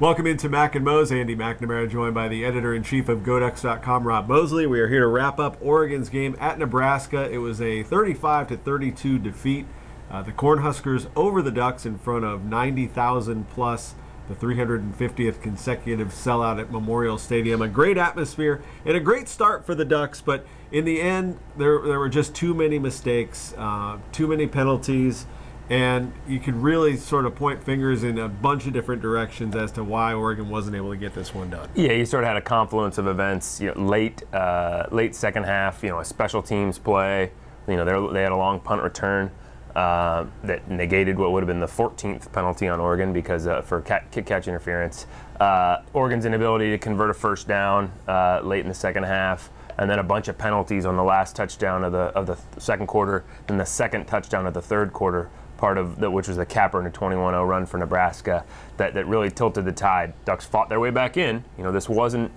Welcome into Mac and Mose. Andy McNamara, joined by the editor in chief of GoDucks.com, Rob Moseley. We are here to wrap up Oregon's game at Nebraska. It was a 35 to 32 defeat. Uh, the Cornhuskers over the Ducks in front of 90,000 plus, the 350th consecutive sellout at Memorial Stadium. A great atmosphere and a great start for the Ducks, but in the end, there, there were just too many mistakes, uh, too many penalties and you could really sort of point fingers in a bunch of different directions as to why Oregon wasn't able to get this one done. Yeah, you sort of had a confluence of events. You know, late, uh, late second half. You know, a special teams play. You know, they had a long punt return uh, that negated what would have been the 14th penalty on Oregon because uh, for kick catch interference. Uh, Oregon's inability to convert a first down uh, late in the second half and then a bunch of penalties on the last touchdown of the of the second quarter, then the second touchdown of the third quarter part of the, which was a capper in a 21-0 run for Nebraska that, that really tilted the tide. Ducks fought their way back in. You know, this wasn't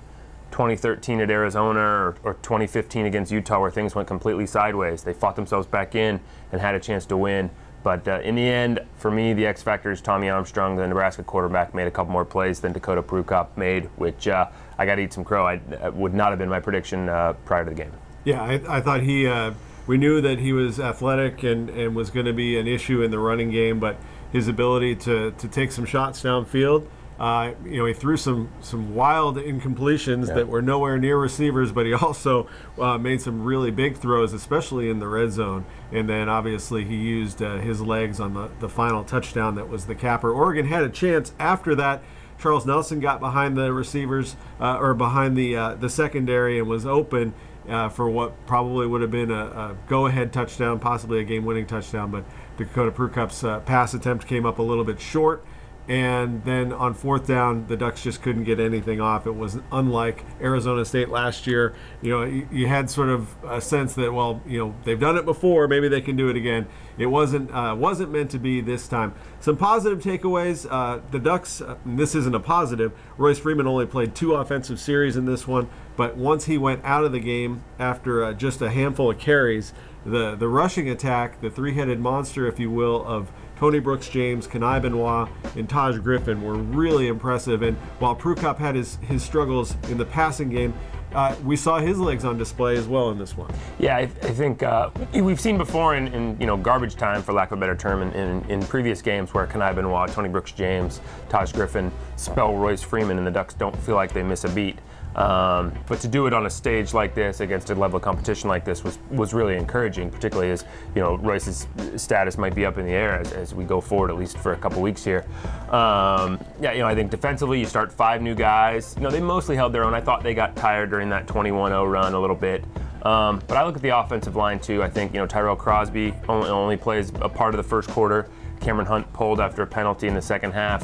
2013 at Arizona or, or 2015 against Utah where things went completely sideways. They fought themselves back in and had a chance to win. But uh, in the end, for me, the X factor is Tommy Armstrong, the Nebraska quarterback, made a couple more plays than Dakota Prukop made, which uh, I got to eat some crow. I, would not have been my prediction uh, prior to the game. Yeah, I, I thought he uh, we knew that he was athletic and, and was going to be an issue in the running game, but his ability to, to take some shots downfield. Uh, you know, he threw some some wild incompletions yeah. that were nowhere near receivers, but he also uh, made some really big throws, especially in the red zone. And then obviously he used uh, his legs on the, the final touchdown that was the capper. Oregon had a chance after that. Charles Nelson got behind the receivers uh, or behind the uh, the secondary and was open uh, for what probably would have been a, a, go-ahead touchdown, possibly a game-winning touchdown. But Dakota Prukop's uh, pass attempt came up a little bit short, and then on fourth down, the Ducks just couldn't get anything off. It was unlike Arizona State last year. You know, you, had sort of a sense that well, you know, they've done it before, maybe they can do it again. It wasn't uh, wasn't meant to be this time. Some positive takeaways. Uh, the Ducks. Uh, this isn't a positive. Royce Freeman only played two offensive series in this one, but once he went out of the game after uh, just a handful of carries, the the rushing attack, the three-headed monster, if you will, of Tony Brooks James, Kani Benoit, and Taj Griffin were really impressive. And while Prukop had his, his struggles in the passing game, uh, we saw his legs on display as well in this one. Yeah, I, I think uh, we've seen before in, in, you know garbage time, for lack of a better term, in, in, in previous games where Kani Benoit, Tony Brooks James, Taj Griffin spell Royce Freeman, and the Ducks don't feel like they miss a beat. Um, but to do it on a stage like this against a level of competition like this was was really encouraging, particularly as you know Royce's status might be up in the air as, as we go forward, at least for a couple weeks here. Um, yeah, you know I think defensively you start five new guys. You know they mostly held their own. I thought they got tired during that 21-0 run a little bit. Um, but I look at the offensive line too. I think you know Tyrell Crosby only, only plays a part of the first quarter. Cameron Hunt pulled after a penalty in the second half.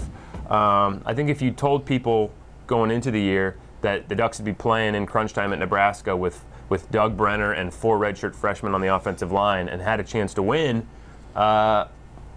Um, I think if you told people going into the year that the Ducks would be playing in crunch time at Nebraska with, with Doug Brenner and four redshirt freshmen on the offensive line and had a chance to win, uh,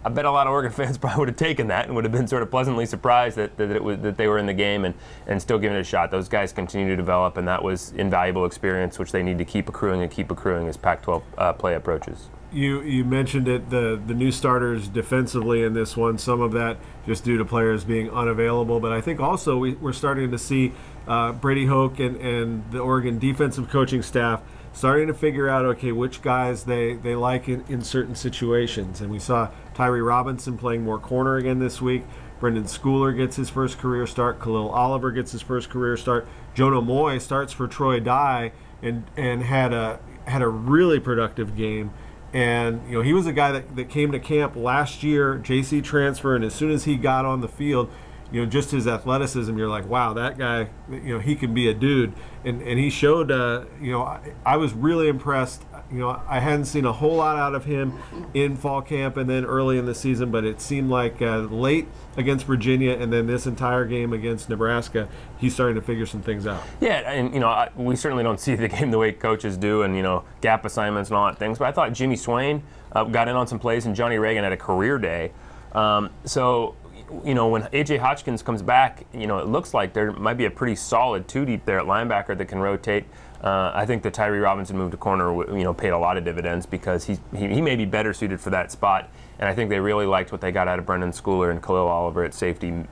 I bet a lot of Oregon fans probably would have taken that and would have been sort of pleasantly surprised that, that, it was, that they were in the game and, and still giving it a shot. Those guys continue to develop, and that was invaluable experience, which they need to keep accruing and keep accruing as Pac 12 uh, play approaches you you mentioned it the the new starters defensively in this one some of that just due to players being unavailable but I think also we, we're starting to see uh, Brady Hoke and, and the Oregon defensive coaching staff starting to figure out okay which guys they, they like in, in certain situations and we saw Tyree Robinson playing more corner again this week. Brenden Schooler gets his first career start. Khalil Oliver gets his first career start. Jonah Moy starts for Troy Dye and and had a had a really productive game. And you know, he was a guy that, that came to camp last year, JC transfer, and as soon as he got on the field, you know, just his athleticism, you're like, wow, that guy, you know, he can be a dude. And and he showed, uh, you know, I, I was really impressed you know, I hadn't seen a whole lot out of him in fall camp and then early in the season, but it seemed like uh, late against Virginia and then this entire game against Nebraska, he's starting to figure some things out. Yeah, and you know, I, we certainly don't see the game the way coaches do, and you know, gap assignments and all that things. But I thought Jimmy Swain uh, got in on some plays, and Johnny Ragin had a career day. Um, so you know, when AJ Hotchkins comes back, you know, it looks like there might be a pretty solid two deep there at linebacker that can rotate. Uh, I think the Tyree Robinson move to corner, you know, paid a lot of dividends because he, he, he may be better suited for that spot. And I think they really liked what they got out of Brenden Schooler and Khalil Oliver at safety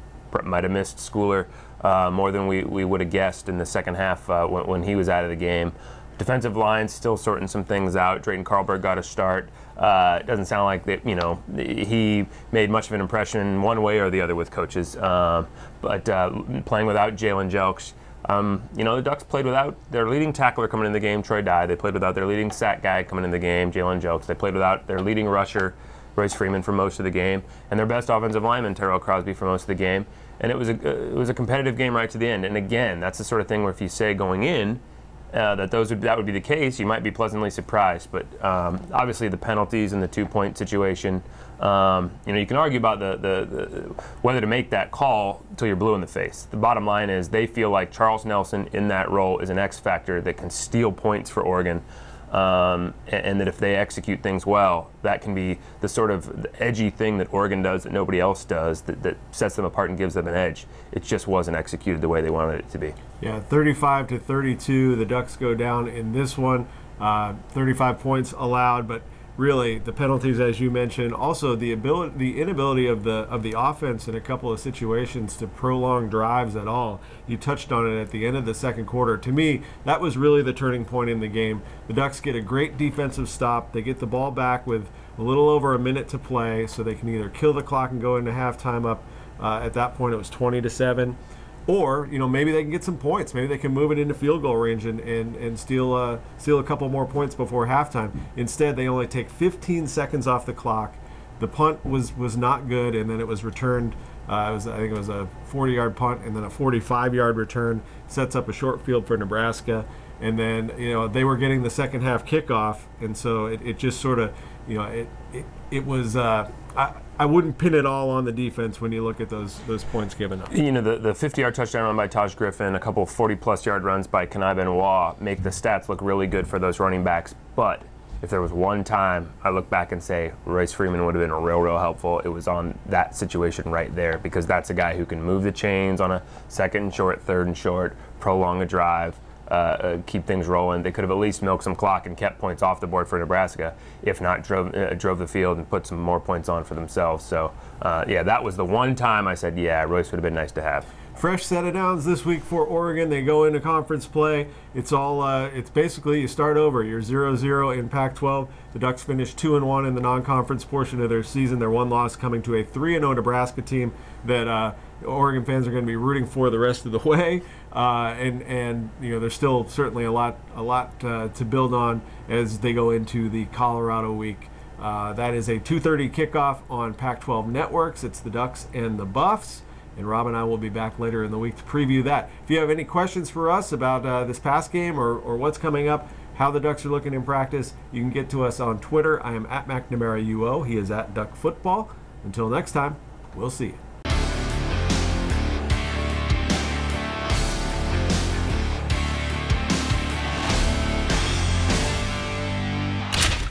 might have missed Schooler uh, more than we, we would have guessed in the second half uh, when, when, he was out of the game. Defensive line still sorting some things out. Drayton Carlberg got a start. Uh, it doesn't sound like that. You know, he made much of an impression one way or the other with coaches. Um, but uh, playing without Jalen Jelks, um, you know, the Ducks played without their leading tackler coming in the game, Troy Dye. They played without their leading sack guy coming in the game, Jalen Jelks. They played without their leading rusher, Royce Freeman, for most of the game, and their best offensive lineman, Tyrell Crosby, for most of the game. And it was a it was a competitive game right to the end. And again, that's the sort of thing where if you say going in uh, that those would, that would be the case, you might be pleasantly surprised. But um, obviously, the penalties and the two point situation, um, you know, you can argue about the, the, the, whether to make that call until you're blue in the face. The bottom line is they feel like Charles Nelson in that role is an X factor that can steal points for Oregon. Um, and, and, that if they execute things well, that can be the sort of edgy thing that Oregon does that nobody else does that, that sets them apart and gives them an edge. It just wasn't executed the way they wanted it to be. Yeah, 35 to 32. The Ducks go down in this one. Uh, 35 points allowed, but really the penalties, as you mentioned, also the ability, the inability of the of the offense in a couple of situations to prolong drives at all. You touched on it at the end of the second quarter. To me, that was really the turning point in the game. The Ducks get a great defensive stop. They get the ball back with a little over a minute to play, so they can either kill the clock and go into halftime up. Uh, at that point, it was 20 to seven or you know maybe they can get some points. Maybe they can move it into field goal range and and, and steal uh, steal a couple more points before halftime. Instead, they only take 15 seconds off the clock. The punt was was not good, and then it was returned. Uh, it was I think it was a 40-yard punt and then a 45-yard return. Sets up a short field for Nebraska, and then you know they were getting the second half kickoff, and so it, it just sort of you know it it, it was. Uh, I, I wouldn't pin it all on the defense when you look at those those points given up. You know, the, the 50 yard touchdown run by Taj Griffin, a couple 40 plus yard runs by Kani Benoit make the stats look really good for those running backs. But if there was one time I look back and say Royce Freeman would have been real, real helpful, it was on that situation right there because that's a guy who can move the chains on a second and short, third and short, prolong a drive uh, uh, keep things rolling. They could have at least milked some clock and kept points off the board for Nebraska, if not drove uh, drove the field and put some more points on for themselves. So uh, yeah, that was the one time I said, yeah, Royce would have been nice to have. Fresh set of downs this week for Oregon. They go into conference play. It's all. Uh, it's basically you start over. You're 0-0 in Pac-12. The Ducks finished two and one in the non-conference portion of their season. Their one loss coming to a 3-0 Nebraska team that uh, Oregon fans are going to be rooting for the rest of the way. Uh, and and you know there's still certainly a lot a lot uh, to build on as they go into the Colorado week. Uh, that is a 2:30 kickoff on Pac-12 networks. It's the Ducks and the Buffs. And Rob and I will be back later in the week to preview that. If you have any questions for us about uh, this past game or, or what's coming up, how the Ducks are looking in practice, you can get to us on Twitter. I am at McNamara UO. He is at Duck Football. Until next time, we'll see you.